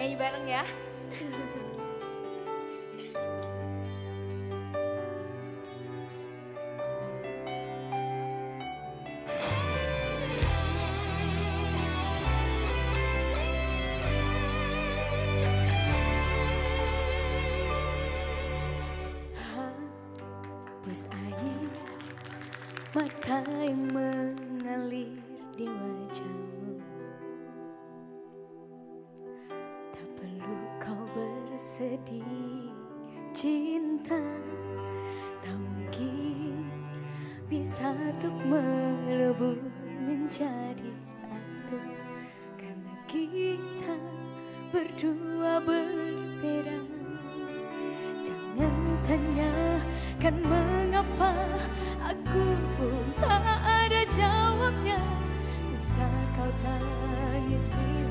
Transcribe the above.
Nyanyi bareng ya. Hapus air mata yang mengalir di wajahmu bersedih cinta. Tak mungkin bisa untuk melebur menjadi satu. Karena kita berdua berbeda. Jangan tanyakan mengapa Aku pun tak ada jawabnya. Bisa kau tangisi